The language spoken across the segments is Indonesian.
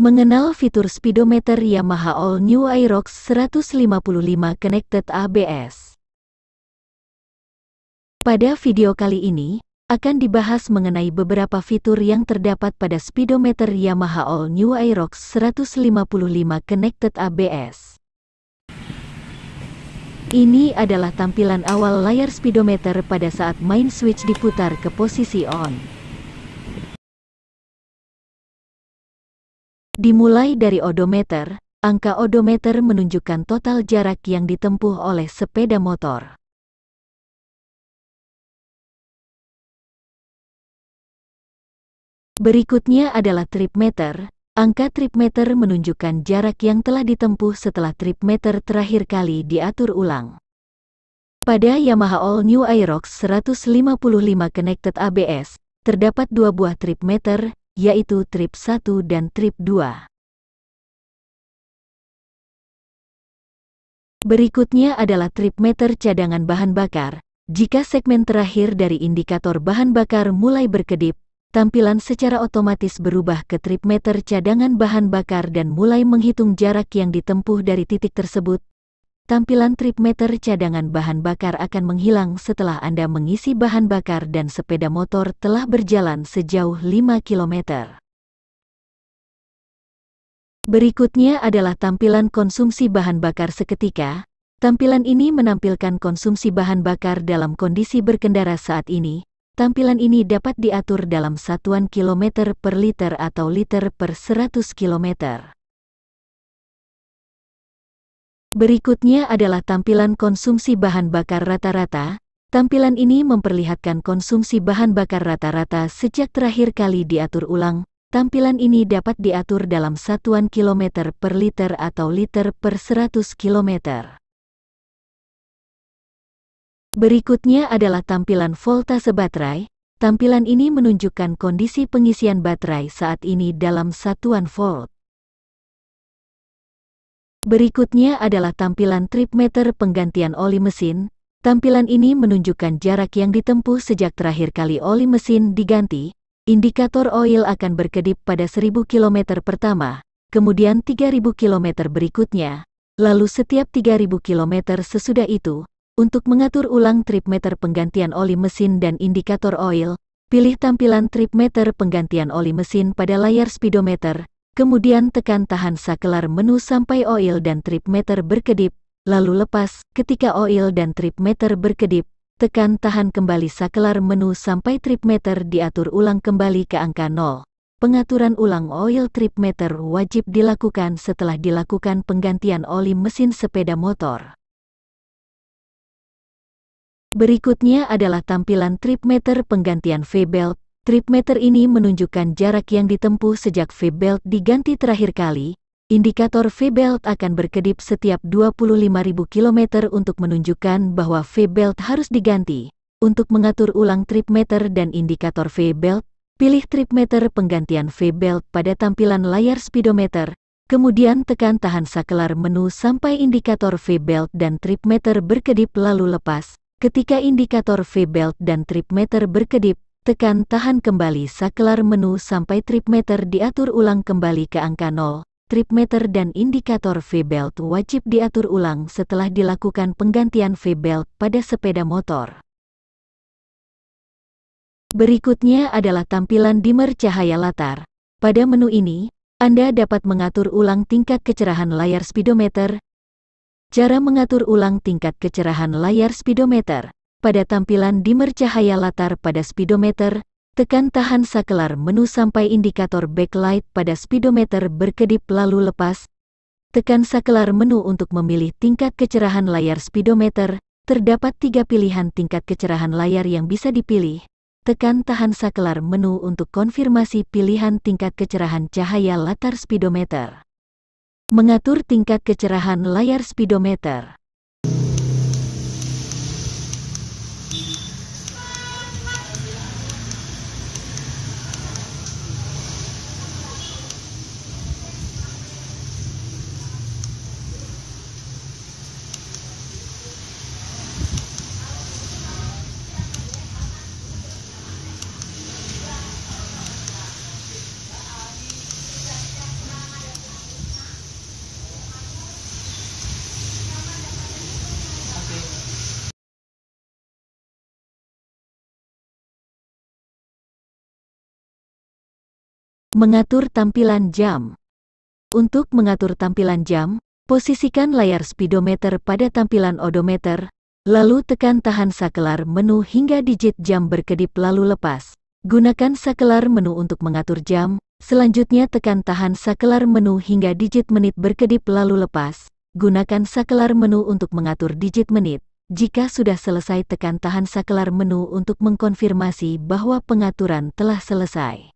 Mengenal fitur speedometer Yamaha All New Aerox 155 Connected ABS. Pada video kali ini, akan dibahas mengenai beberapa fitur yang terdapat pada speedometer Yamaha All New Aerox 155 Connected ABS. Ini adalah tampilan awal layar speedometer pada saat main switch diputar ke posisi on. Dimulai dari odometer, angka odometer menunjukkan total jarak yang ditempuh oleh sepeda motor. Berikutnya adalah trip meter. Angka trip meter menunjukkan jarak yang telah ditempuh setelah trip meter terakhir kali diatur ulang. Pada Yamaha All New Aerox 155 Connected ABS, terdapat dua buah trip meter, yaitu trip 1 dan trip 2. Berikutnya adalah trip meter cadangan bahan bakar. Jika segmen terakhir dari indikator bahan bakar mulai berkedip, tampilan secara otomatis berubah ke trip meter cadangan bahan bakar dan mulai menghitung jarak yang ditempuh dari titik tersebut Tampilan trip meter cadangan bahan bakar akan menghilang setelah Anda mengisi bahan bakar dan sepeda motor telah berjalan sejauh 5 km. Berikutnya adalah tampilan konsumsi bahan bakar seketika. Tampilan ini menampilkan konsumsi bahan bakar dalam kondisi berkendara saat ini. Tampilan ini dapat diatur dalam satuan kilometer per liter atau liter per 100 kilometer. Berikutnya adalah tampilan konsumsi bahan bakar rata-rata. Tampilan ini memperlihatkan konsumsi bahan bakar rata-rata sejak terakhir kali diatur ulang. Tampilan ini dapat diatur dalam satuan kilometer per liter atau liter per 100 kilometer. Berikutnya adalah tampilan voltase baterai. Tampilan ini menunjukkan kondisi pengisian baterai saat ini dalam satuan volt. Berikutnya adalah tampilan trip meter penggantian oli mesin. Tampilan ini menunjukkan jarak yang ditempuh sejak terakhir kali oli mesin diganti. Indikator oil akan berkedip pada 1000 km pertama, kemudian 3000 km berikutnya, lalu setiap 3000 km sesudah itu, untuk mengatur ulang trip meter penggantian oli mesin dan indikator oil, pilih tampilan trip meter penggantian oli mesin pada layar speedometer, Kemudian tekan tahan sakelar menu sampai oil dan trip meter berkedip, lalu lepas. Ketika oil dan trip meter berkedip, tekan tahan kembali sakelar menu sampai trip meter diatur ulang kembali ke angka 0. Pengaturan ulang oil trip meter wajib dilakukan setelah dilakukan penggantian oli mesin sepeda motor. Berikutnya adalah tampilan trip meter penggantian V-belt Trip meter ini menunjukkan jarak yang ditempuh sejak V-belt diganti terakhir kali. Indikator V-belt akan berkedip setiap 25.000 km untuk menunjukkan bahwa V-belt harus diganti. Untuk mengatur ulang trip meter dan indikator V-belt, pilih trip meter penggantian V-belt pada tampilan layar speedometer, kemudian tekan tahan sakelar menu sampai indikator V-belt dan trip meter berkedip lalu lepas. Ketika indikator V-belt dan trip meter berkedip, Tekan tahan kembali sakelar menu sampai trip meter diatur ulang kembali ke angka 0. Trip meter dan indikator V-belt wajib diatur ulang setelah dilakukan penggantian V-belt pada sepeda motor. Berikutnya adalah tampilan dimmer cahaya latar. Pada menu ini, Anda dapat mengatur ulang tingkat kecerahan layar speedometer. Cara mengatur ulang tingkat kecerahan layar speedometer pada tampilan dimmer cahaya latar pada speedometer, tekan tahan sakelar menu sampai indikator backlight pada speedometer berkedip lalu lepas. Tekan sakelar menu untuk memilih tingkat kecerahan layar speedometer. Terdapat tiga pilihan tingkat kecerahan layar yang bisa dipilih. Tekan tahan sakelar menu untuk konfirmasi pilihan tingkat kecerahan cahaya latar speedometer. Mengatur tingkat kecerahan layar speedometer. Mengatur tampilan jam. Untuk mengatur tampilan jam, posisikan layar speedometer pada tampilan odometer, lalu tekan tahan sakelar menu hingga digit jam berkedip lalu lepas. Gunakan sakelar menu untuk mengatur jam, selanjutnya tekan tahan sakelar menu hingga digit menit berkedip lalu lepas. Gunakan sakelar menu untuk mengatur digit menit. Jika sudah selesai tekan tahan sakelar menu untuk mengkonfirmasi bahwa pengaturan telah selesai.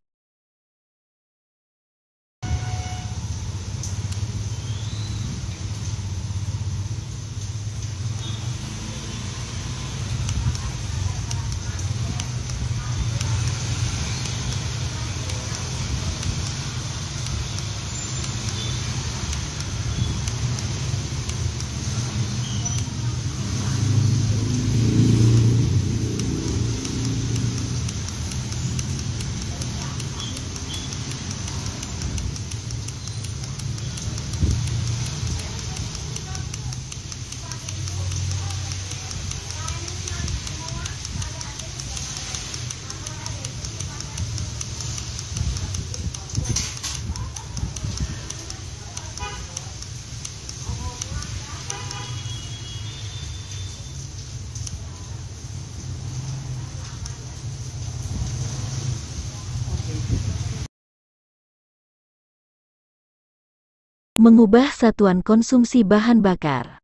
Mengubah satuan konsumsi bahan bakar.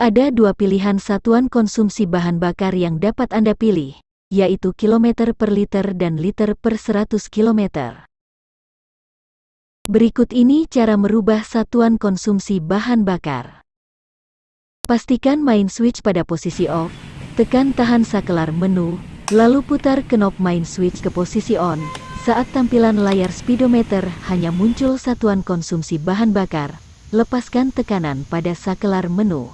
Ada dua pilihan satuan konsumsi bahan bakar yang dapat Anda pilih, yaitu kilometer per liter dan liter per 100 kilometer. Berikut ini cara merubah satuan konsumsi bahan bakar. Pastikan main switch pada posisi off, tekan tahan sakelar menu, lalu putar knob main switch ke posisi on, saat tampilan layar speedometer hanya muncul satuan konsumsi bahan bakar, lepaskan tekanan pada sakelar menu.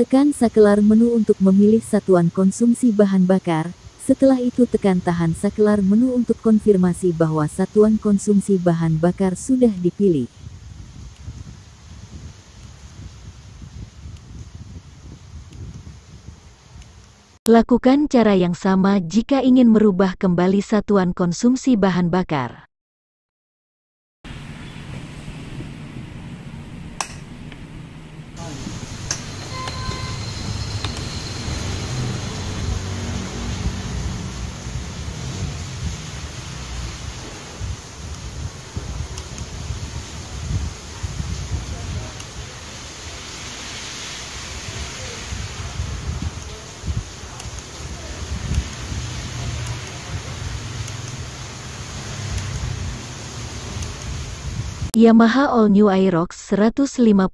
Tekan sakelar menu untuk memilih satuan konsumsi bahan bakar, setelah itu tekan tahan sakelar menu untuk konfirmasi bahwa satuan konsumsi bahan bakar sudah dipilih. Lakukan cara yang sama jika ingin merubah kembali satuan konsumsi bahan bakar. Yamaha All New Aerox 155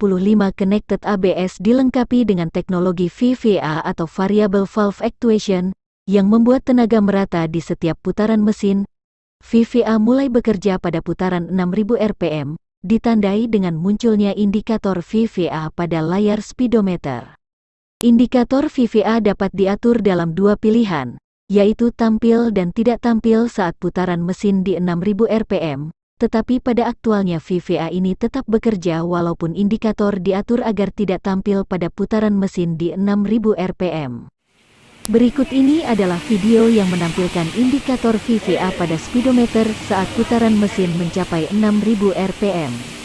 Connected ABS dilengkapi dengan teknologi VVA atau Variable Valve Actuation, yang membuat tenaga merata di setiap putaran mesin. VVA mulai bekerja pada putaran 6000 rpm, ditandai dengan munculnya indikator VVA pada layar speedometer. Indikator VVA dapat diatur dalam dua pilihan, yaitu tampil dan tidak tampil saat putaran mesin di 6000 rpm, tetapi pada aktualnya VVA ini tetap bekerja walaupun indikator diatur agar tidak tampil pada putaran mesin di 6000 rpm. Berikut ini adalah video yang menampilkan indikator VVA pada speedometer saat putaran mesin mencapai 6000 rpm.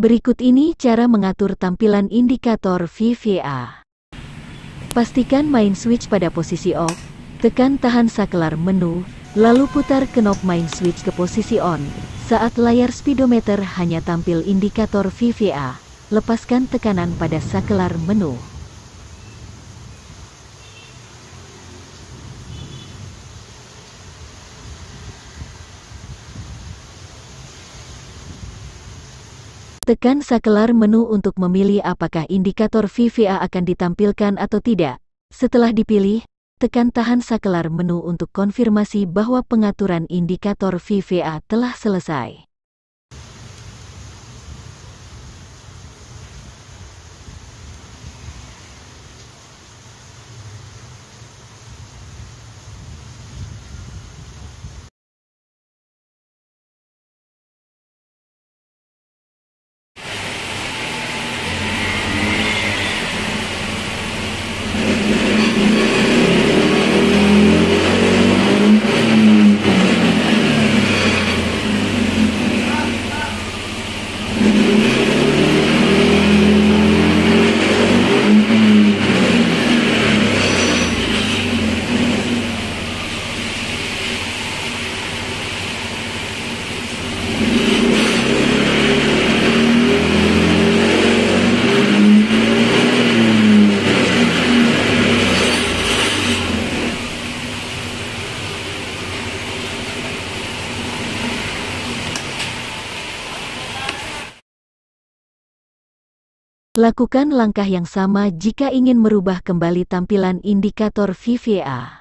Berikut ini cara mengatur tampilan indikator VVA. Pastikan main switch pada posisi off, tekan tahan sakelar menu, Lalu putar knob main switch ke posisi on. Saat layar speedometer hanya tampil indikator VVA, lepaskan tekanan pada sakelar menu. Tekan sakelar menu untuk memilih apakah indikator VVA akan ditampilkan atau tidak. Setelah dipilih, tekan tahan sakelar menu untuk konfirmasi bahwa pengaturan indikator VVA telah selesai. Lakukan langkah yang sama jika ingin merubah kembali tampilan indikator VVA.